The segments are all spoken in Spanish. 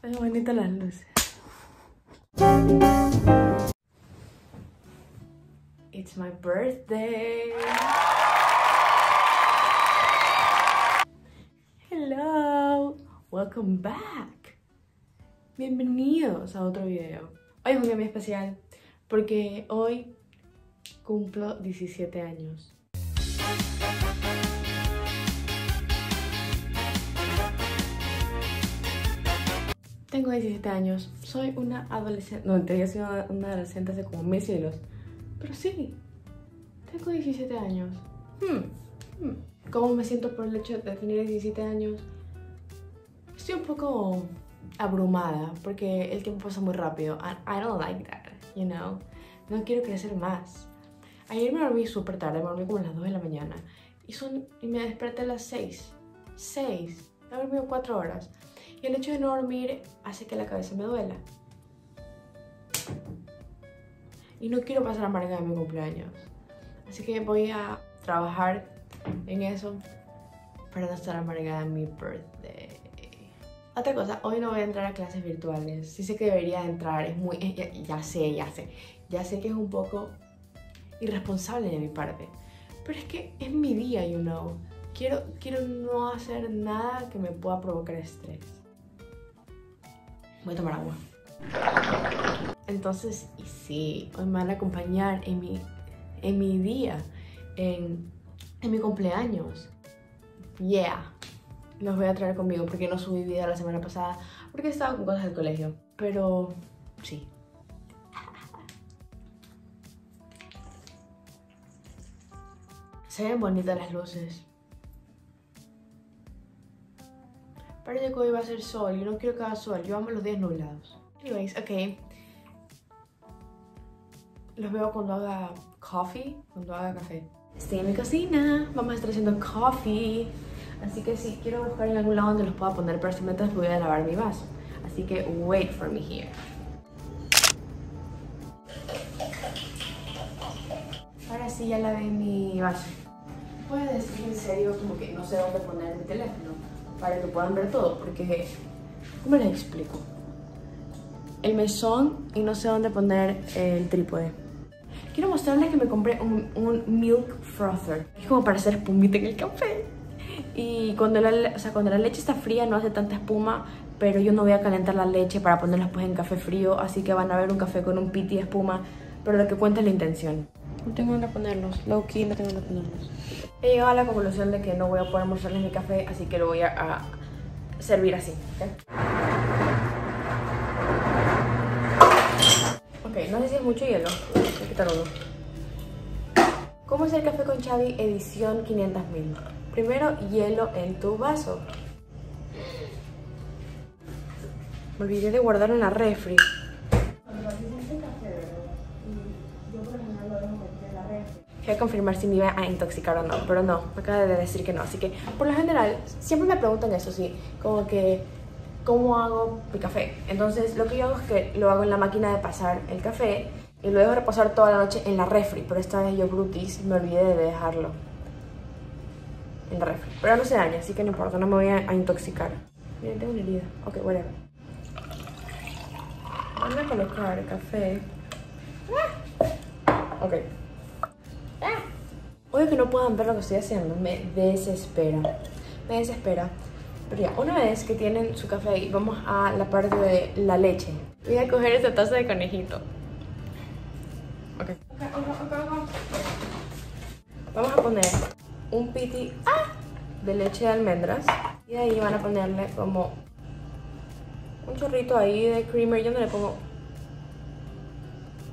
Se ven bonitas las luces. It's my birthday. Hello. Welcome back. Bienvenidos a otro video. Hoy es un día muy especial porque hoy cumplo 17 años. Tengo 17 años, soy una adolescente, no, te sido una, adolescente hace como mil siglos, pero sí, tengo 17 años. Hmm, hmm. ¿Cómo me siento por el hecho de tener 17 años? Estoy un poco abrumada porque el tiempo pasa muy rápido. and I don't like that, you know. No quiero crecer más. Ayer me dormí súper tarde, me dormí como a las 2 de la mañana. Y, son, y me desperté a las 6. 6. He dormido 4 horas. El hecho de no dormir hace que la cabeza me duela. Y no quiero pasar amarga de mi cumpleaños. Así que voy a trabajar en eso para no estar amargada en mi birthday. Otra cosa, hoy no voy a entrar a clases virtuales. Sí sé que debería entrar, es muy... Ya, ya sé, ya sé. Ya sé que es un poco irresponsable de mi parte. Pero es que es mi día, you know. Quiero, quiero no hacer nada que me pueda provocar estrés. Voy a tomar agua. Entonces, y sí, hoy me van a acompañar en mi, en mi día, en, en mi cumpleaños. Yeah. Los voy a traer conmigo porque no subí video la semana pasada porque estaba con cosas del colegio. Pero sí. Se ven bonitas las luces. Parece que hoy va a ser sol. Yo no quiero que haga sol. Yo amo los días nublados. Anyways, ok. Los veo cuando haga coffee, cuando haga café. Estoy en mi cocina. Vamos a estar haciendo coffee. Así que sí, quiero buscar en algún lado donde los pueda poner, pero mientras voy a lavar mi vaso. Así que wait for me here. Ahora sí ya lavé mi vaso. A decir en serio como que no sé dónde poner mi teléfono para que puedan ver todo, porque ¿cómo les explico? El mesón y no sé dónde poner el trípode. Quiero mostrarles que me compré un, milk frother. Es como para hacer espumita en el café. Y cuando la, o sea, cuando la leche está fría no hace tanta espuma, pero yo no voy a calentar la leche para ponerla después en café frío, así que van a ver un café con un piti de espuma, pero lo que cuenta es la intención. No tengo dónde ponerlos, low key no tengo dónde ponerlos. He llegado a la conclusión de que no voy a poder mostrarles mi café, así que lo voy a, servir así. ¿okay? ok, no sé si es mucho hielo, voy a quitar uno. ¿Cómo hacer café con Chavi edición 500.000? Primero, hielo en tu vaso. Me olvidé de guardar en la refri. Voy a confirmar si me iba a intoxicar o no, pero no, me acaba de decir que no. Así que, por lo general, siempre me preguntan eso, sí, como que, ¿cómo hago mi café? Entonces, lo que yo hago es que lo hago en la máquina de pasar el café y lo dejo reposar toda la noche en la refri, pero esta vez yo, brutis, me olvidé de dejarlo en la refri. Pero no se daña, así que no importa, no me voy a, intoxicar. Miren, tengo una herida. Ok, whatever. Van a colocar el café. Ok. Obvio que no puedan ver lo que estoy haciendo, me desespera. Me desespera. Pero ya, una vez que tienen su café ahí, vamos a la parte de la leche. Voy a coger esta taza de conejito. Ok. Vamos a poner un piti ¡ah! de leche de almendras. Y de ahí van a ponerle como un chorrito ahí de creamer. Yo no le pongo.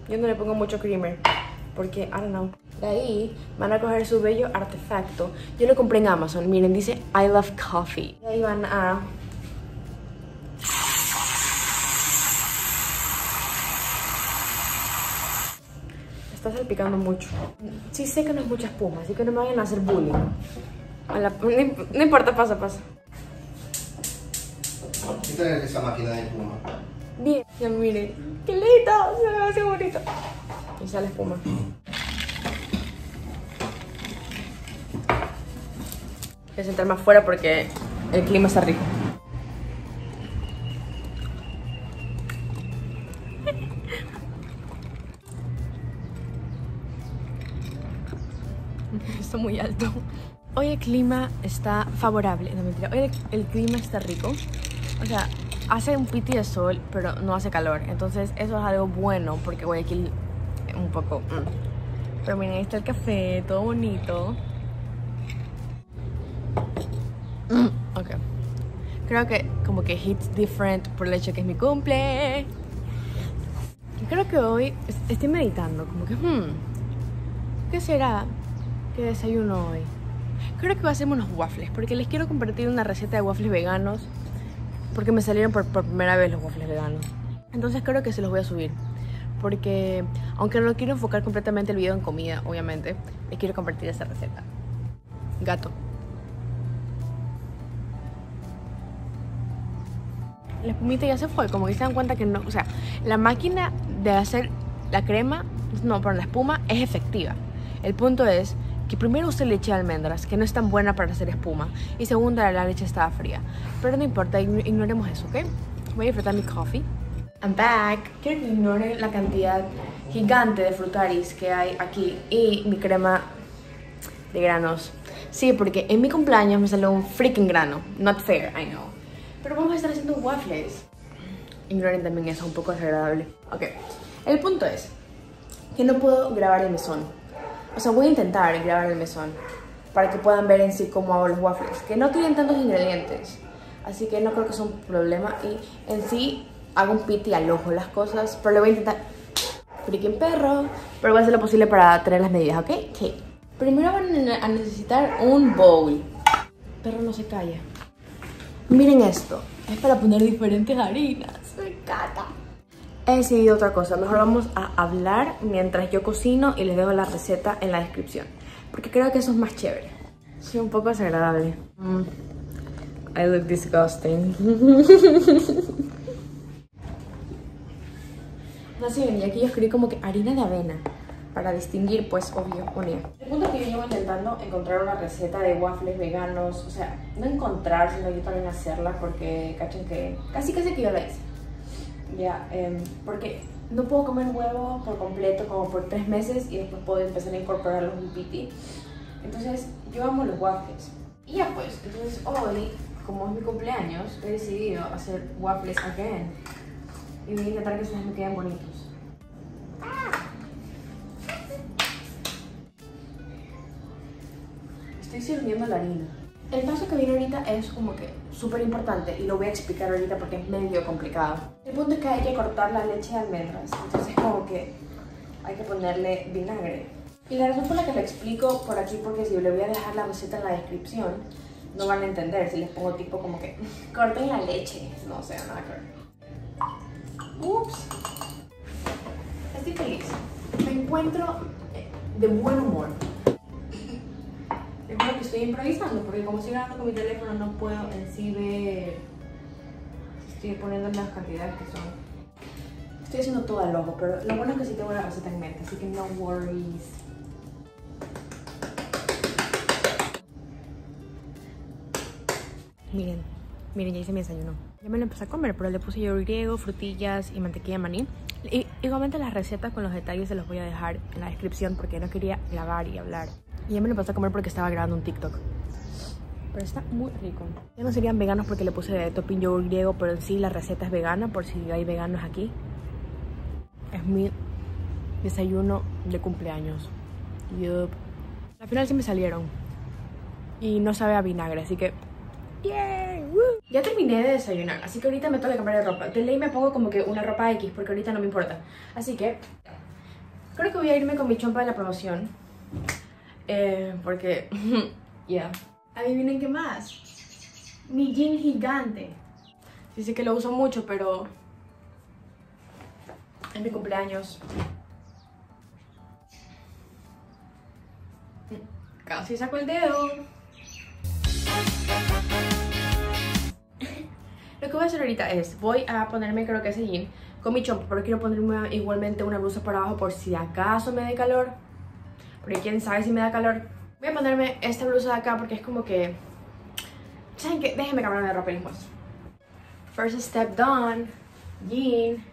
Yo no le pongo mucho creamer. Porque, I don't know. De ahí van a coger su bello artefacto. Yo lo compré en Amazon. Miren, dice I love coffee. De ahí van a. Está salpicando mucho. Sí sé que no es mucha espuma, así que no me vayan a hacer bullying. A la- no, imp- no importa, pasa, pasa. Quítale esa máquina de espuma. Bien, ya miren. ¡Qué lindo! Se ve así bonito. Y sale espuma. Voy a sentarme afuera porque el clima está rico. Está muy alto. Hoy el clima está favorable. No, mentira. Hoy el, clima está rico. O sea, hace un piti de sol, pero no hace calor. Entonces eso es algo bueno porque Guayaquil un poco... Mm. Pero miren, ahí está el café, todo bonito. ok. Creo que como que hits different por el hecho que es mi cumple. Creo que hoy es- estoy meditando, como que, hmm, ¿qué será que desayuno hoy? Creo que voy a hacerme unos waffles, porque les quiero compartir una receta de waffles veganos, porque me salieron por, por primera vez los waffles veganos. Entonces creo que se los voy a subir, porque aunque no quiero enfocar completamente el video en comida, obviamente, les quiero compartir esa receta. Gato. La espumita ya se fue, como que se dan cuenta que no, o sea, la máquina de hacer la crema, no, pero la espuma es efectiva. El punto es que primero usé leche de almendras, que no es tan buena para hacer espuma, y segunda, la leche estaba fría. Pero no importa, ign- ignoremos eso, ¿ok? Voy a disfrutar mi coffee. I'm back. Quiero que ignoren la cantidad gigante de frutaris que hay aquí y mi crema de granos. Sí, porque en mi cumpleaños me salió un freaking grano. Not fair, I know. Pero vamos a estar haciendo waffles. Ignoren también eso, un poco desagradable. Ok, el punto es que no puedo grabar el mesón. O sea, voy a intentar grabar el mesón para que puedan ver en sí cómo hago los waffles. Que no tienen tantos ingredientes, así que no creo que sea un problema. Y en sí hago un piti al ojo las cosas, pero lo voy a intentar. Freaking perro, pero voy a hacer lo posible para tener las medidas, ¿ok? Sí. Primero van a necesitar un bowl. Perro no se calla. Miren esto, es para poner diferentes harinas. Me encanta. He decidido otra cosa, mejor vamos a hablar mientras yo cocino y les dejo la receta en la descripción. Porque creo que eso es más chévere. Sí, un poco desagradable. Mm. I look disgusting. no sé, y aquí yo escribí como que harina de avena. Para distinguir, pues, obvio, unir. El punto es que yo llevo intentando encontrar una receta de waffles veganos. O sea, no encontrar, sino yo también hacerla porque, cachen que casi casi que yo la hice. Ya, em, porque no puedo comer huevo por completo como por tres meses y después puedo empezar a incorporarlos en piti. Entonces, yo amo los waffles. Y ya pues, entonces hoy, como es mi cumpleaños, he decidido hacer waffles again. Y voy a intentar que ustedes me queden bonitos. Estoy sirviendo la harina. El paso que viene ahorita es como que súper importante y lo voy a explicar ahorita porque es medio complicado. El punto es que hay que cortar la leche de almendras, entonces como que hay que ponerle vinagre. Y la razón por la que lo explico por aquí, porque si le voy a dejar la receta en la descripción, no van a entender si les pongo tipo como que corten la leche, no sea, nada que. Ups. Estoy feliz. Me encuentro de buen humor. Es bueno que estoy improvisando, porque como estoy grabando con mi teléfono no puedo en sí ver. Estoy poniendo las cantidades que son. Estoy haciendo todo al ojo, pero lo bueno es que sí tengo la receta en mente, así que no worries. Miren, miren, ya hice mi desayuno. Ya me lo empecé a comer, pero le puse yogur griego, frutillas y mantequilla de maní. Y, igualmente las recetas con los detalles se los voy a dejar en la descripción porque no quería grabar y hablar. Y ya me lo empecé a comer porque estaba grabando un TikTok. Pero está muy rico. Ya no serían veganos porque le puse de topping yogur griego, pero en sí la receta es vegana por si hay veganos aquí. Es mi desayuno de cumpleaños. Yup. Al final sí me salieron. Y no sabe a vinagre, así que ¡Yay! ¡Woo! Ya terminé de desayunar, así que ahorita me toca cambiar de ropa. De ley me pongo como que una ropa X, porque ahorita no me importa. Así que creo que voy a irme con mi chompa de la promoción. Eh, porque, ya. Adivinen qué más. Mi jean gigante. Sí sé que lo uso mucho, pero es mi cumpleaños. Casi saco el dedo. Lo que voy a hacer ahorita es, voy a ponerme creo que ese jean con mi chompa, pero quiero ponerme igualmente una blusa por abajo por si acaso me dé calor. Porque quién sabe si me da calor. Voy a ponerme esta blusa de acá porque es como que... ¿Saben qué? Déjenme cambiarme de ropa y después. First step done. Jean.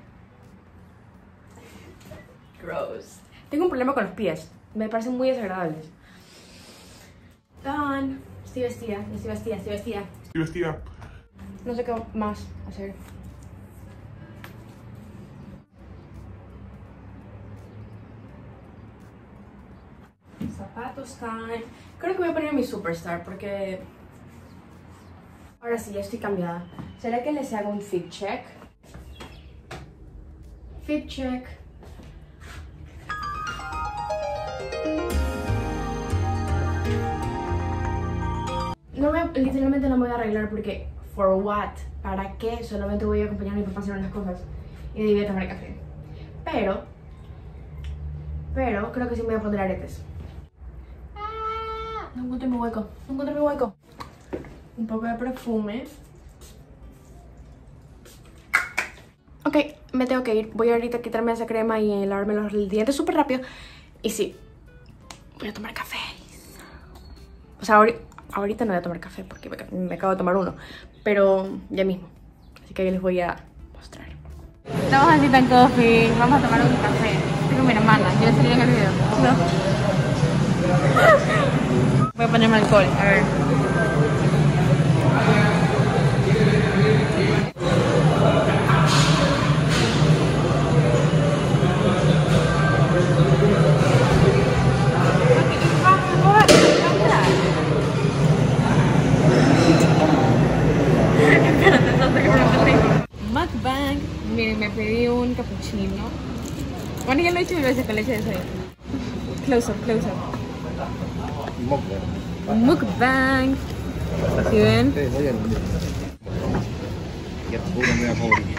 Gross. Tengo un problema con los pies. Me parecen muy desagradables. Done. Estoy vestida, estoy vestida, estoy vestida. Estoy vestida. No sé qué más hacer. Zapatos time. Creo que voy a poner mi superstar porque ahora sí ya estoy cambiada. ¿Será que les hago un fit check? Fit check. No me, literalmente no me voy a arreglar porque for what? ¿Para qué? Solamente voy a acompañar a mi papá a hacer unas cosas y de ir a tomar café. Pero, pero creo que sí me voy a poner aretes. No encuentro mi hueco, no encuentro mi hueco. Un poco de perfume. Ok, me tengo que ir. Voy ahorita a quitarme esa crema y lavarme los dientes súper rápido. Y sí, voy a tomar café. O sea, ahori- ahorita no voy a tomar café porque me, acabo de tomar uno. Pero ya mismo. Así que ahí les voy a mostrar. Estamos tan coffee. Vamos a tomar un café. Estoy mi hermana. Yo salí en el video. No. Voy a ponerme alcohol. A ver. Mukbang. Miren, me pedí un cappuccino. Bueno, ya lo he hecho mil veces con leche de soya. Close up, close up. Mukbang. ¿Sí ven?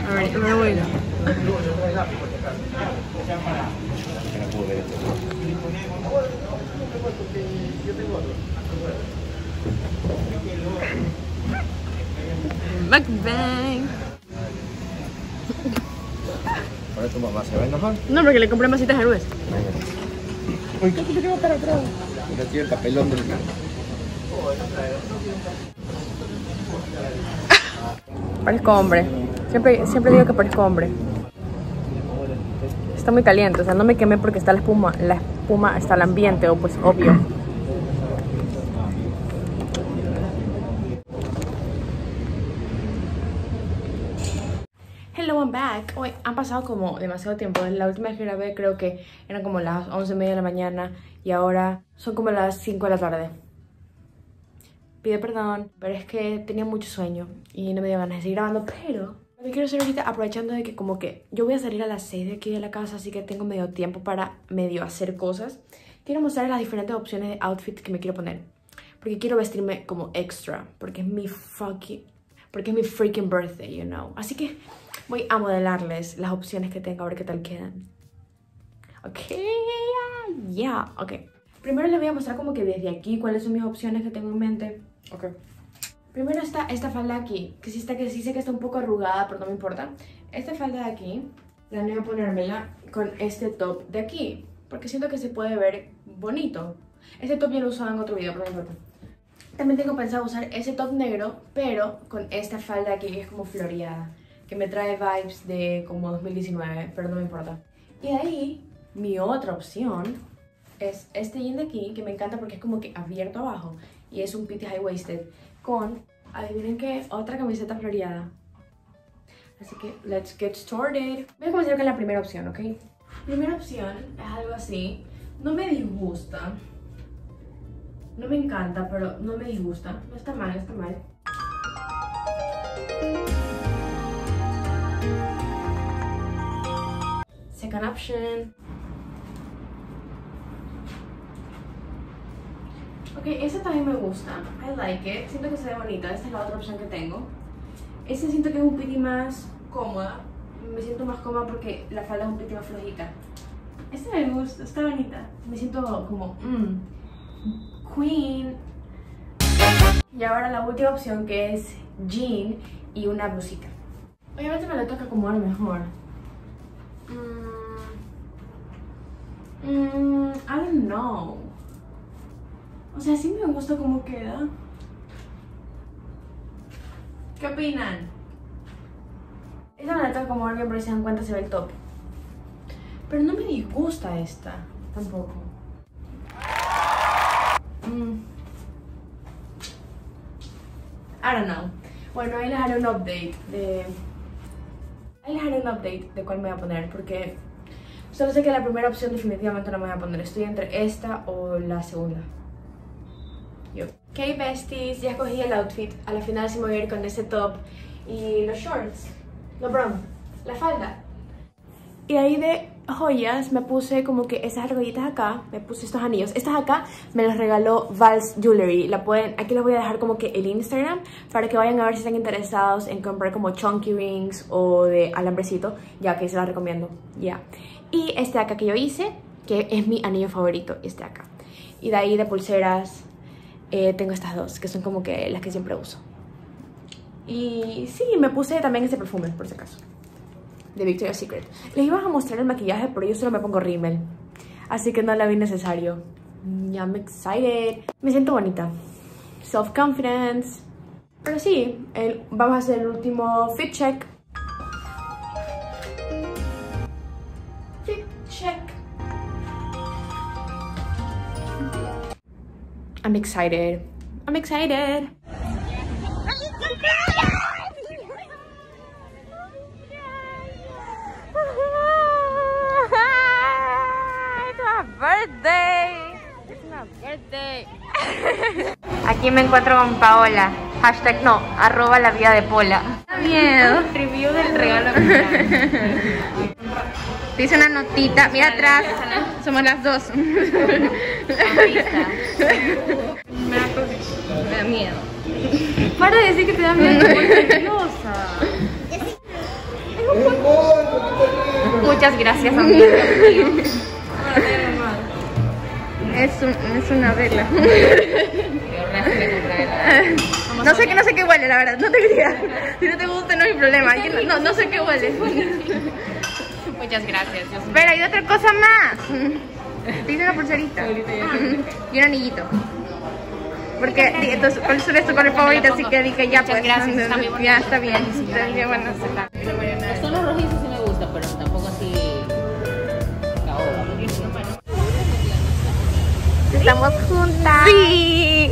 A ver, me voy. Mukbang. Ahora tu mamá se va a enojar. No, porque le compré masitas de nuez. Uy, ¿qué te lleva para atrás? Mira aquí el papelón del Parezco hombre. Siempre, siempre digo que parezco hombre. Está muy caliente, o sea, no me quemé porque está la espuma. La espuma está al ambiente, o pues obvio. Hello, I'm back. Hoy han pasado como demasiado tiempo. La última vez que grabé creo que eran como las 11 y media de la mañana y ahora son como las 5 de la tarde. Pido perdón, pero es que tenía mucho sueño y no me dio ganas de seguir grabando, pero lo que quiero hacer ahorita, aprovechando de que como que yo voy a salir a las 6 de aquí de la casa, así que tengo medio tiempo para medio hacer cosas, quiero mostrar las diferentes opciones de outfits que me quiero poner. Porque quiero vestirme como extra, porque es mi fucking, porque es mi freaking birthday, you know. Así que voy a modelarles las opciones que tengo, a ver qué tal quedan. Ok, ya, ok. Primero les voy a mostrar como que desde aquí cuáles son mis opciones que tengo en mente. Ok. Primero está esta falda aquí, que sí, está, que sí sé que está un poco arrugada, pero no me importa. Esta falda de aquí, planeo ponérmela con este top de aquí, porque siento que se puede ver bonito. Este top ya lo usaba en otro video, pero no importa. También tengo pensado usar ese top negro, pero con esta falda aquí que es como floreada, que me trae vibes de como 2019, pero no me importa. Y ahí, mi otra opción es este jean de aquí, que me encanta porque es como que abierto abajo y es un pity high waisted con, adivinen qué, otra camiseta floreada. Así que, let's get started. Voy a comenzar con la primera opción, ¿ok? Primera opción es algo así. No me disgusta. No me encanta, pero no me disgusta. No está mal, está mal. Option. Ok, esa también me gusta. I like it. Siento que se ve bonita. Esta es la otra opción que tengo. Esta siento que es un piti más cómoda. Me siento más cómoda porque la falda es un piti más flojita. Esta me gusta, está bonita. Me siento como, mmm, queen. Y ahora la última opción que es jean y una blusita. Obviamente me lo toca acomodar mejor. Mm, I don't know. O sea, sí me gusta cómo queda. ¿Qué opinan? Esta me la tengo como bien, pero si se dan cuenta se ve el top. Pero no me disgusta esta, tampoco. Mm. I don't know. Bueno, ahí les haré un update de... Ahí les haré un update de cuál me voy a poner porque solo sé que la primera opción definitivamente no me voy a poner. Estoy entre esta o la segunda. Yo. Ok, besties, ya escogí el outfit. A la final sí me voy a ir con ese top y los shorts. Lo brown. La falda. Y ahí de joyas me puse como que esas argollitas acá, me puse estos anillos. Estas acá me los regaló Vals Jewelry. La pueden, aquí les voy a dejar como que el Instagram para que vayan a ver si están interesados en comprar como chunky rings o de alambrecito, ya que se las recomiendo. Ya. Y este acá que yo hice, que es mi anillo favorito, este acá. Y de ahí de pulseras eh, tengo estas dos, que son como que las que siempre uso. Y sí, me puse también ese perfume, por si acaso de Victoria's Secret. Les iba a mostrar el maquillaje, pero yo solo me pongo rímel. Así que no la vi necesario. Ya I'm excited. Me siento bonita. Self-confidence. Pero sí, el, vamos a hacer el último fit check. I'm excited. I'm excited. birthday. It's my birthday. Aquí me encuentro con Paola. Hashtag no, arroba la vida de Pola. Miedo. Review del regalo. Te hice una notita. Mira atrás. Somos las dos. Me da miedo. Para de decir que te da miedo, estoy nerviosa. Muchas gracias, amiga. Es, un, es una vela. no sé qué no sé qué huele, la verdad. No te quería. Si no te gusta no hay problema. No, no sé qué huele. Muchas gracias. Pero hay otra cosa más. Te hice una pulserita. Y un anillito. Porque entonces, ¿cuál es tu color favorito? Así que dije, ya pues. gracias, está muy. Ya está bien. Está bien, bueno. Los tonos rojizos sí me gustan, pero tampoco así. Estamos juntas. Sí.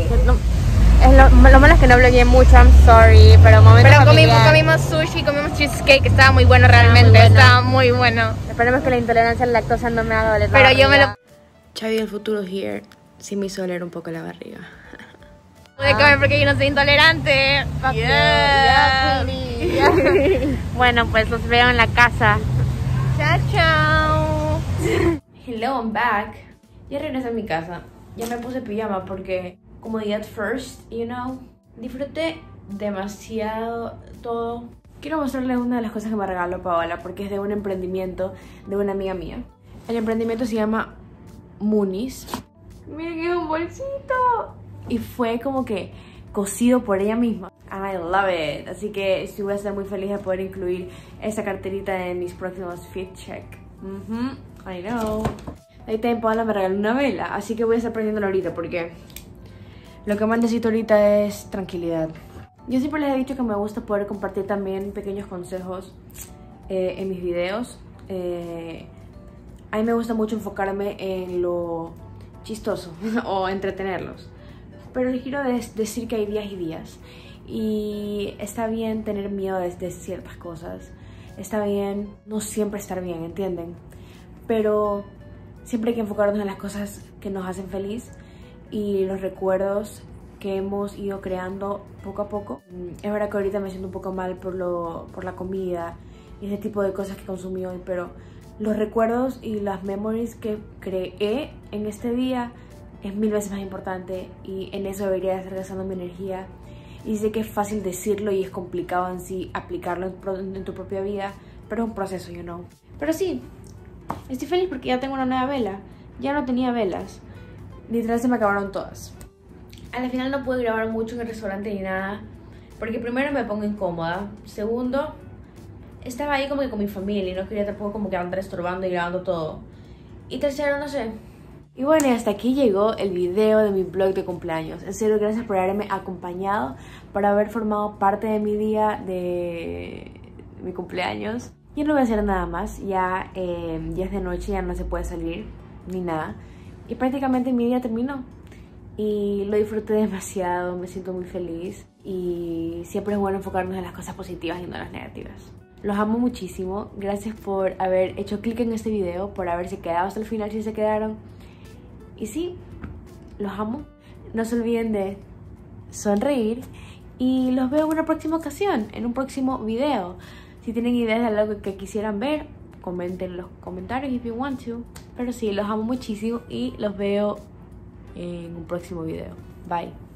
Es lo, lo malo es que no blogueé mucho, I'm sorry, pero momento Pero comimos, comimos sushi, comimos cheesecake, estaba muy bueno realmente, estaba muy bueno. Esperemos que la intolerancia a la lactosa no me haga doler Pero yo me lo... Chavi del futuro here sí me hizo doler un poco la barriga. Pude comer porque yo no soy intolerante. Yeah. bueno, pues los veo en la casa. Chao, chao. Hello, I'm back. Ya regresé a mi casa. Ya me puse pijama porque como día at first, you know, disfruté demasiado todo. Quiero mostrarles una de las cosas que me regaló Paola porque es de un emprendimiento de una amiga mía. El emprendimiento se llama Munis. Miren, es un bolsito. Y fue como que cosido por ella misma. And I love it. Así que sí voy a estar muy feliz de poder incluir esa carterita en mis próximos fit check. Mhm, I know. Ahí también Paola me regaló una vela, así que voy a estar prendiéndola ahorita porque lo que más necesito ahorita es tranquilidad. Yo siempre les he dicho que me gusta poder compartir también pequeños consejos eh, en mis videos. Eh, a mí me gusta mucho enfocarme en lo chistoso o entretenerlos. Pero les quiero des- decir que hay días y días. Y está bien tener miedo de ciertas cosas. Está bien no siempre estar bien, ¿entienden? Pero siempre hay que enfocarnos en las cosas que nos hacen feliz y los recuerdos que hemos ido creando poco a poco. Mm, Es verdad que ahorita me siento un poco mal por, lo, por la comida y ese tipo de cosas que consumí hoy, pero los recuerdos y las memories que creé en este día es mil veces más importante y en eso debería estar gastando mi energía. Y sé que es fácil decirlo y es complicado en sí aplicarlo en, tu propia vida, pero es un proceso, you know. Pero sí, estoy feliz porque ya tengo una nueva vela. Ya no tenía velas. Literal se me acabaron todas. Al final no pude grabar mucho en el restaurante ni nada. Porque primero me pongo incómoda. Segundo, estaba ahí como que con mi familia y no quería tampoco como que andar estorbando y grabando todo. Y tercero, no sé. Y bueno, y hasta aquí llegó el video de mi blog de cumpleaños. En serio, gracias por haberme acompañado, por haber formado parte de mi día de mi cumpleaños. Yo no voy a hacer nada más, ya, eh, ya es de noche, ya no se puede salir ni nada. Y prácticamente mi día terminó. y lo disfruté demasiado, me siento muy feliz y siempre es bueno enfocarnos en las cosas positivas y no en las negativas. Los amo muchísimo, gracias por haber hecho clic en este video, por haberse quedado hasta el final si se quedaron. Y sí, los amo. No se olviden de sonreír y los veo en una próxima ocasión, en un próximo video. Si tienen ideas de algo que quisieran ver, comenten en los comentarios if you want to. Pero sí, los amo muchísimo y los veo en un próximo video. Bye.